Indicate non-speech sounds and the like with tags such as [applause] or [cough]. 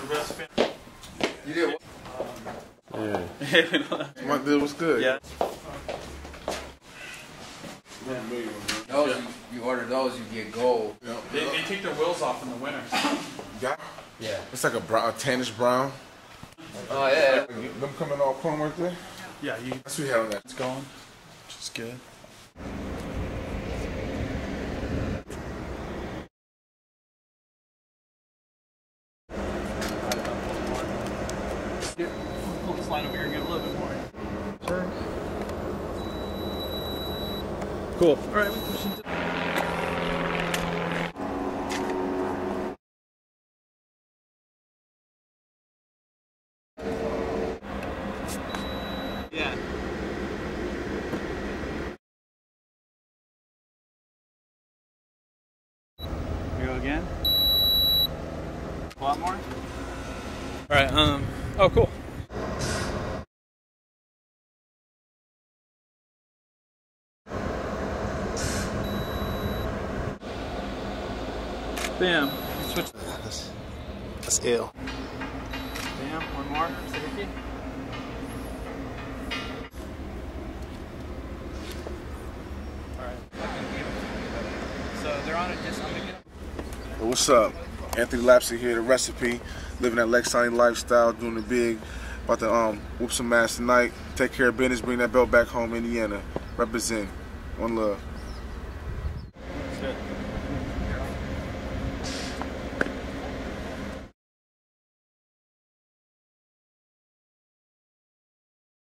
the recipe. You did what? Yeah. Um, [laughs] My dude was good. yeah. Those, you, you order those, you get gold. They, they take their wheels off in the winter. [coughs] Yeah. Yeah. It's like a brown, a tannish brown. Oh, yeah. Them coming all chrome right there. Yeah, you That's what we have on that. it's going, which is good. Pull this line over here and get a little bit more. Sure. Cool. All right, we push into. Yeah. We go again. A lot more. All right. Um. Oh, cool. Bam. Switch. That's, that's ill. Bam. One more. Safety. All right. So they're on it. Just I'm gonna get. Hey, What's up? Anthony Lapsley here, the recipe, living that Lexani lifestyle, doing the big. About to um whoop some ass tonight. Take care of business, bring that belt back home, Indiana. Represent. One love.